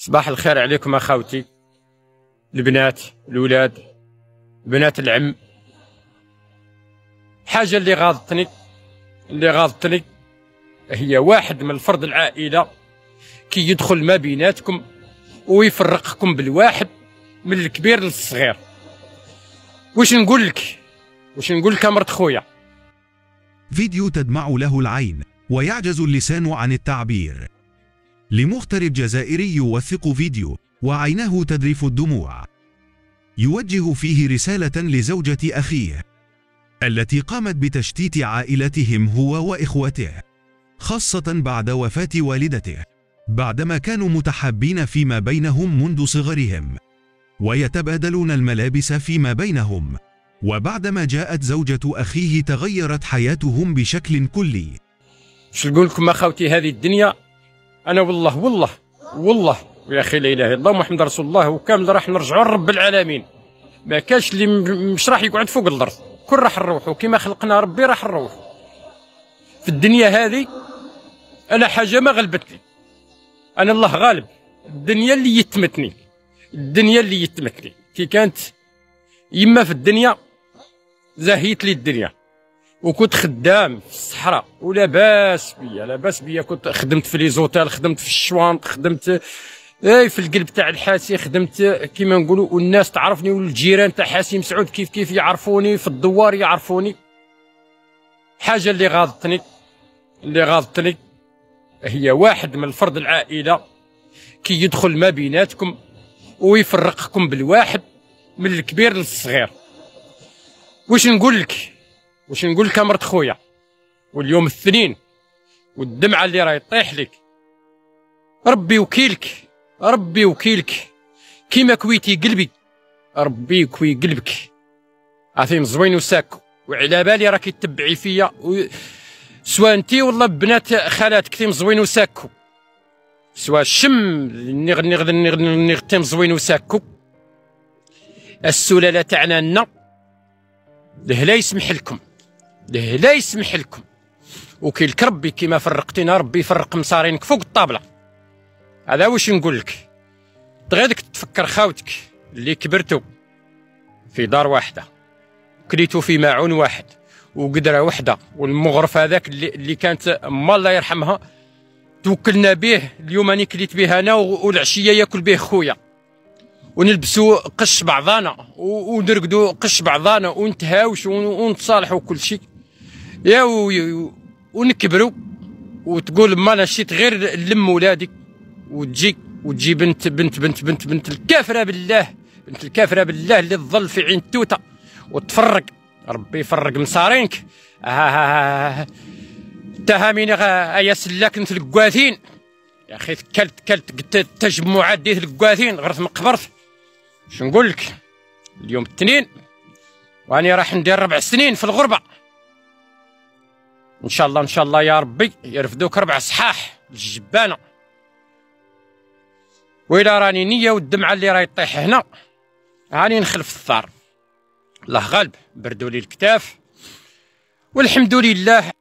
صباح الخير عليكم أخوتي البنات الولاد بنات العم. حاجة اللي غاضتني اللي غاضتني هي واحد من الفرد العائلة كي يدخل ما بيناتكم ويفرقكم بالواحد من الكبير للصغير. واش نقول لك؟ واش نقول لك مرت خويا؟ فيديو تدمع له العين ويعجز اللسان عن التعبير. لمغترب جزائري يوثق فيديو وعيناه تذرف الدموع. يوجه فيه رسالة لزوجة أخيه. التي قامت بتشتيت عائلتهم هو وإخوته. خاصة بعد وفاة والدته. بعدما كانوا متحابين فيما بينهم منذ صغرهم. ويتبادلون الملابس فيما بينهم. وبعدما جاءت زوجة أخيه تغيرت حياتهم بشكل كلي. اش نقول لكم أخوتي هذه الدنيا أنا والله والله والله. يا أخي لا إله إلا الله محمد رسول الله وكامل راح نرجعوا لرب العالمين. ما كاش اللي مش راح يقعد فوق الأرض. كل راح نروحوا كما خلقنا ربي راح نروح. في الدنيا هذه أنا حاجة ما غلبتني. أنا الله غالب. الدنيا اللي يتمتني. الدنيا اللي يتمتني كي كانت يما في الدنيا زهيت لي الدنيا. وكنت خدام في الصحراء ولاباس بيا لاباس بيا كنت خدمت في لي زوتيل خدمت في الشوانط خدمت إي في القلب تاع الحاسي خدمت كيما نقولوا والناس تعرفني والجيران تاع حاسي مسعود كيف كيف يعرفوني في الدوار يعرفوني. حاجة اللي غاضتني اللي غاضتني هي واحد من الفرد العائلة كي يدخل ما بيناتكم ويفرقكم بالواحد من الكبير للصغير. واش نقول لك؟ واش نقول مرت خويا؟ واليوم الاثنين والدمعة اللي راهي طيح لك. ربي وكيلك ربي وكيلك. كيما كويتي قلبي ربي يكوي قلبك. عظيم زوين وساك وعلى بالي راكي تتبعي فيا. و... سواء انت ولا بنات خالاتك تيم زوين وساكو سواء الشم نغ نغ نغ نغ تيم زوين وساكو السلالة تاعنا لنا له لا يسمح لكم لا يسمح لكم. وكيلك ربي كيما فرقتينا ربي يفرق مصارينك فوق الطابلة. هذا واش نقول لك؟ تغيدك تفكر خاوتك اللي كبرتوا في دار واحدة كليتوا في ماعون واحد وقدرة وحدة والمغرف هذاك اللي, اللي كانت ما الله يرحمها توكلنا به اليوم أني كليت به أنا والعشية ياكل به خويا. ونلبسوا قش بعضانا ونرقدوا قش بعضانا ونتهاوش ونتصالحوا كل شيء. يا ونكبروا وتقول ما أنا شيت غير لم ولادي وتجي وتجي بنت بنت بنت بنت بنت الكافرة بالله. بنت الكافرة بالله اللي تظل في عين توتة وتفرق. ربي يفرق مصارينك آه تهامين يا سلاك أنت القواثين. يا أخي كلت كلت قلت التجمعات ديال القواثين غرت مقبرت شو نقول لك اليوم الاثنين وأني راح ندير ربع سنين في الغربة. إن شاء الله إن شاء الله يا ربي يرفدوك ربع صحاح الجبانة. وإلا راني نية والدمعة اللي راهي طيح هنا. راني نخلف الثار. الله غالب بردوا لي الكتاف. والحمد لله